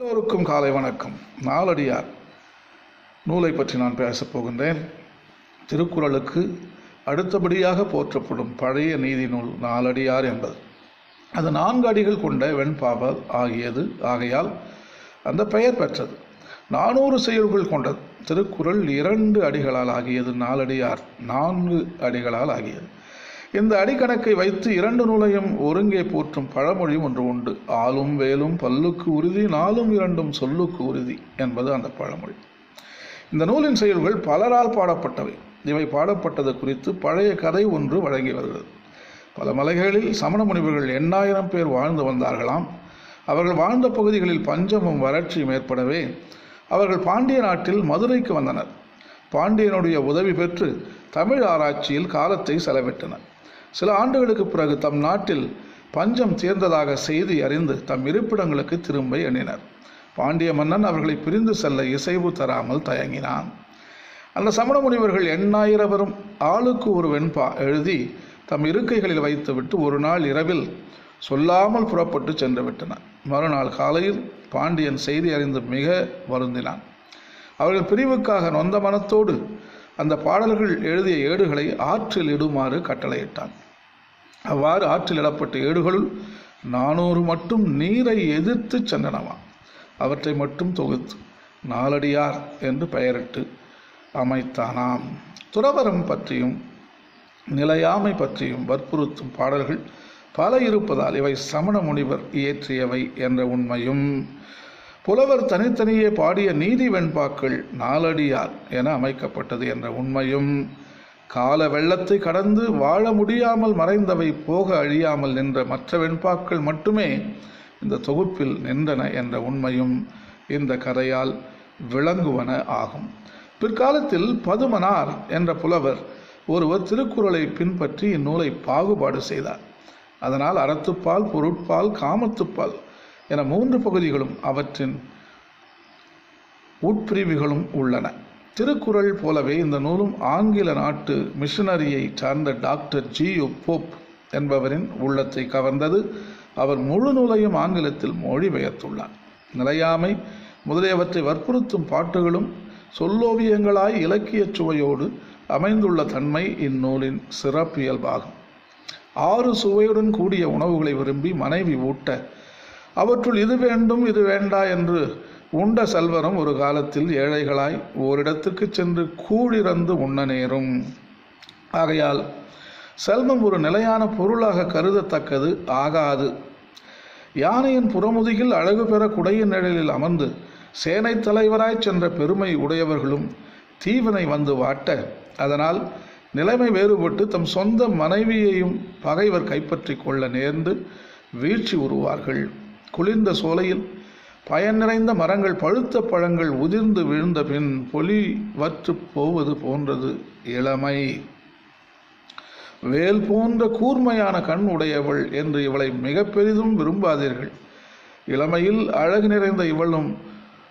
எல்லோருக்கும் காலை வணக்கம். நாலடியார் நூலை பற்றி நான் பேசப் போகின்றேன். திருக்குறளுக்கு அடுத்தபடியாக போற்றப்படும் பழைய நீதி நூல் நாலடியார் என்பது. அது நான்கு அடிகள் கொண்ட வெண்பாவல் ஆகியது. ஆகையால் அந்த பெயர் பெற்றது. நானூறு செயல்கள் கொண்டது திருக்குறள் இரண்டு அடிகளால் ஆகியது நாலடியார் நான்கு அடிகளால் ஆகியது. இந்த அடிக்கணக்கை வைத்து இரண்டு நூலையும் ஒருங்கே போற்றும் பழமொழி ஒன்று உண்டு. ஆளும் வேலும் பல்லுக்கு உறுதி நாளும் இரண்டும் சொல்லுக்கு உறுதி என்பது அந்த பழமொழி. இந்த நூலின் செயல்கள் பலரால் பாடப்பட்டவை. இவை பாடப்பட்டது குறித்து பழைய கதை ஒன்று வழங்கி வருகிறது. பல மலைகளில் சமண முனிவர்கள் எண்ணாயிரம் பேர் வாழ்ந்து வந்தார்களாம். அவர்கள் வாழ்ந்த பகுதிகளில் பஞ்சமும் வறட்சியும் ஏற்படவே அவர்கள் பாண்டிய நாட்டில் மதுரைக்கு வந்தனர். பாண்டியனுடைய உதவி பெற்று தமிழ் ஆராய்ச்சியில் காலத்தை செலவிட்டனர். சில ஆண்டுகளுக்கு பிறகு தம் நாட்டில் பஞ்சம் தீர்ந்ததாக செய்தி அறிந்து தம் இருப்பிடங்களுக்கு திரும்ப எண்ணினர். பாண்டிய மன்னன் அவர்களை பிரிந்து செல்ல இசைவு தராமல் தயங்கினான். அந்த சமண முனிவர்கள் எண்ணாயிரவரும் ஆளுக்கு ஒரு வெண்பா எழுதி தம் இருக்கைகளில் வைத்துவிட்டு ஒரு நாள் இரவில் சொல்லாமல் புறப்பட்டு சென்று விட்டனர். மறுநாள் காலையில் பாண்டியன் செய்தி அறிந்து மிக வருந்தினான். அவர்கள் பிரிவுக்காக நொந்த மனத்தோடு அந்த பாடல்கள் எழுதிய ஏடுகளை ஆற்றில் இடுமாறு கட்டளையிட்டான். அவ்வாறு ஆற்றில் இடப்பட்ட ஏடுகளுள் நானூறு மட்டும் நீரை எதிர்த்து சென்றனவாம். அவற்றை மட்டும் தொகுத்து நாலடியார் என்று பெயரிட்டு அமைத்தானாம். துறவரம் பற்றியும் நிலையாமை பற்றியும் வற்புறுத்தும் பாடல்கள் பல இருப்பதால் இவை சமண முனிவர் இயற்றியவை என்ற உண்மையும். புலவர் தனித்தனியே பாடிய நீதி வெண்பாக்கள் நாலடியார் என அமைக்கப்பட்டது என்ற உண்மையும் கால வெள்ளத்தை கடந்து வாழ முடியாமல் மறைந்தவை போக அழியாமல் நின்ற மற்ற வெண்பாக்கள் மட்டுமே இந்த தொகுப்பில் நின்றன என்ற உண்மையும் இந்த கதையால் விளங்குவன ஆகும். பிற்காலத்தில் பதுமனார் என்ற புலவர் ஒருவர் திருக்குறளை பின்பற்றி இந்நூலை பாகுபாடு செய்தார். அதனால் அறத்துப்பால் பொருட்பால் காமத்துப்பால் என மூன்று பகுதிகளும் அவற்றின் உட்பிரிவுகளும் உள்ளன. திருக்குறள் போலவே இந்த நூலும் ஆங்கில நாட்டு மிஷனரியை சார்ந்த டாக்டர் ஜி போப் என்பவரின் உள்ளத்தை கவர்ந்தது. அவர் முழு நூலையும் ஆங்கிலத்தில் மொழிபெயர்த்துள்ளார். நிலையாமை முதலியவற்றை வற்புறுத்தும் பாட்டுகளும் சொல்லோவியங்களாய் இலக்கிய சுவையோடு அமைந்துள்ள தன்மை இந்நூலின் சிறப்பியல்பாகும். ஆறு சுவையுடன் கூடிய உணவுகளை விரும்பி மனைவி ஊட்ட அவற்றுள் இது வேண்டும் இது வேண்டா என்று உண்ட செல்வரும் ஒரு காலத்தில் ஏழைகளாய் ஓரிடத்துக்கு சென்று கூடிறந்து உண்ண நேரும். ஆகையால் செல்வம் ஒரு நிலையான பொருளாக கருதத்தக்கது ஆகாது. யானையின் புறமுதுகில் அழகு பெற குடையின் நிழலில் அமர்ந்து சேனை தலைவராய் சென்ற பெருமை உடையவர்களும் தீவினை வந்து வாட்ட அதனால் நிலைமை வேறுபட்டு தம் சொந்த மனைவியையும் பகைவர் கைப்பற்றி கொள்ள நேர்ந்து வீழ்ச்சி உருவார்கள். குளிர்ந்த சோலையில் பயன் நிறைந்த மரங்கள் பழுத்த பழங்கள் உதிர்ந்து விழுந்த பின் பொலி வற்று போவது போன்றது இளமை. வேல் போன்ற கூர்மையான கண் உடையவள் என்று இவளை மிக பெரிதும் விரும்பாதீர்கள். இளமையில் அழகு நிறைந்த இவளும்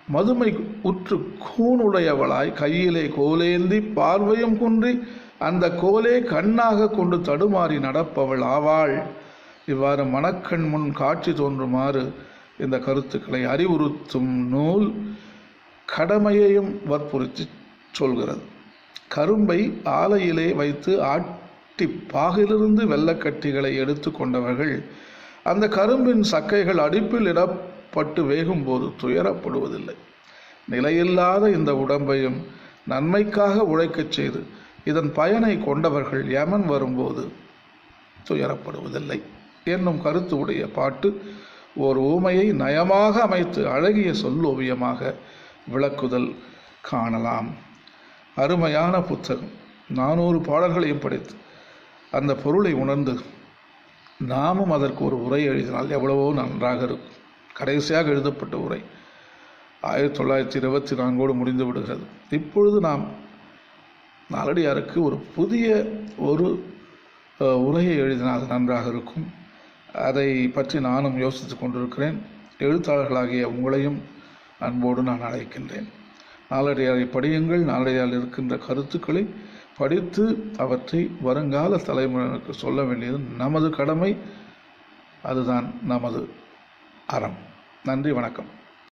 மதுமை உற்று கூணுடையவளாய் கையிலே கோலேந்தி பார்வையும் குன்றி அந்த கோலே கண்ணாக கொண்டு தடுமாறி நடப்பவள் ஆவாள். இவ்வாறு மனக்கண் முன் காட்சி தோன்றுமாறு இந்த கருத்துக்களை அறிவுறுத்தும் நூல் கடமையையும் வற்புறுத்தி சொல்கிறது. கரும்பை ஆலையிலே வைத்து ஆட்டி பாகிலிருந்து வெள்ளக்கட்டிகளை எடுத்து கொண்டவர்கள் அந்த கரும்பின் சக்கைகள் அடுப்பில் இடப்பட்டு வேகும்போது துயரப்படுவதில்லை. நிலையில்லாத இந்த உடம்பையும் நன்மைக்காக உழைக்கச் செய்து இதன் பயனை கொண்டவர்கள் யமன் வரும்போது துயரப்படுவதில்லை. என்னும் கருத்து உடைய பாட்டு ஓர் ஊமையை நயமாக அமைத்து அழகிய சொல்லோவியமாக விளக்குதல் காணலாம். அருமையான புத்தகம். நானூறு பாடல்களையும் படித்து அந்த பொருளை உணர்ந்து நாமும் அதற்கு ஒரு உரை எழுதினால் எவ்வளவோ நன்றாக இருக்கும். கடைசியாக எழுதப்பட்ட உரை ஆயிரத்தி தொள்ளாயிரத்தி இருபத்தி நான்கோடு முடிந்து விடுகிறது. இப்பொழுது நாம் நாலடியாருக்கு ஒரு புதிய ஒரு உரையை எழுதினால் நன்றாக இருக்கும். அதை பற்றி நானும் யோசித்து கொண்டிருக்கிறேன். எழுத்தாளர்களாகிய உங்களையும் அன்போடு நான் அழைக்கின்றேன். நாளடியாரை படியுங்கள். நாளடியால் இருக்கின்ற கருத்துக்களை படித்து அவற்றை வருங்கால தலைமுறையினருக்கு சொல்ல வேண்டியது நமது கடமை. அதுதான் நமது அறம். நன்றி. வணக்கம்.